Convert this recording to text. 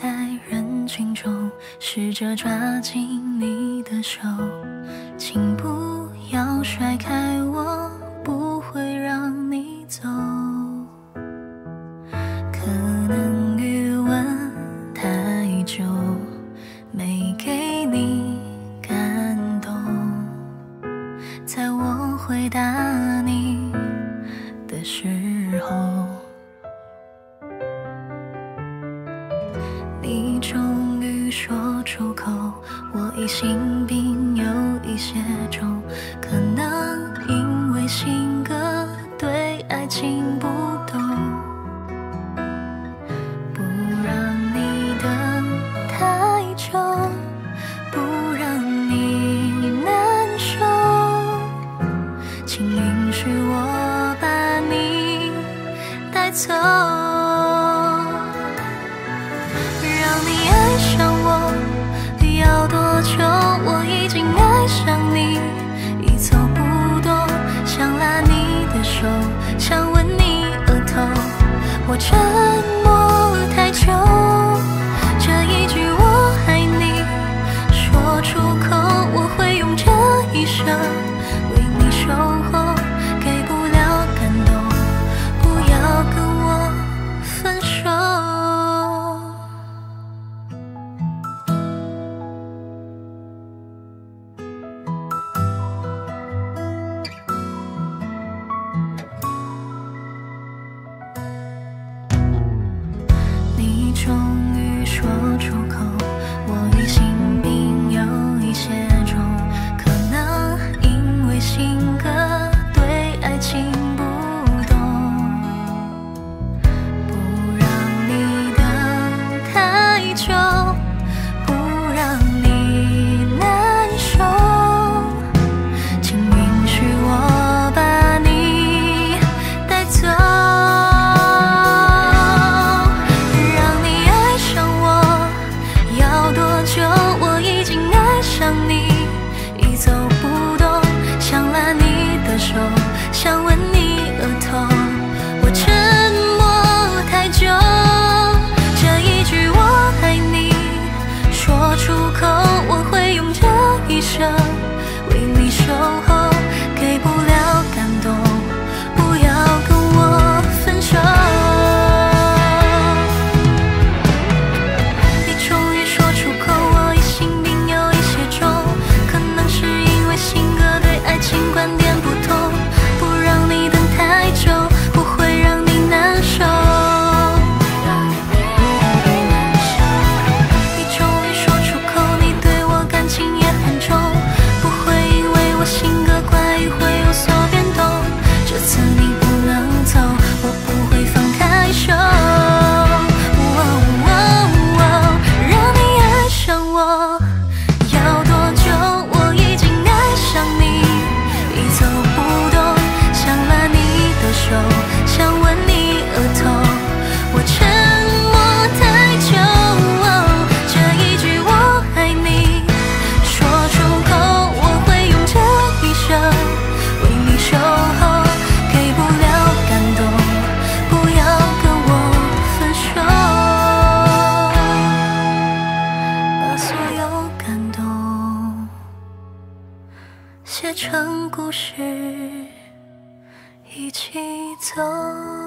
在人群中试着抓紧你的手请不要甩开我不会让你走。可能余温太久没给出口我疑心病有一些重可能因为性格对爱情不火车。成故事一起走。